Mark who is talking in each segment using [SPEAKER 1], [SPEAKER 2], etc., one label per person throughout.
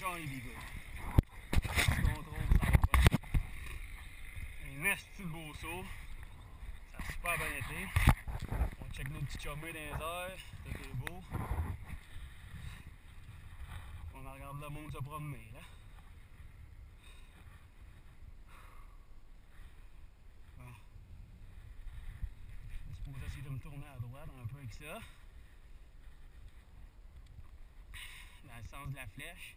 [SPEAKER 1] Johnny B. Good. Contrôle, ça. Un beau saut. Ça a super bien été. On check nos petits chummés dans les airs. C'était beau. On regarde le monde se promener, là. Je suis supposé essayer de me tourner à droite un peu avec ça. Dans le sens de la flèche.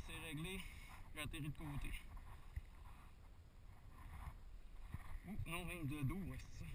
[SPEAKER 1] c'est réglé. J'atterris de côté. Ouh, non, même de dos, ouais, c'est ça.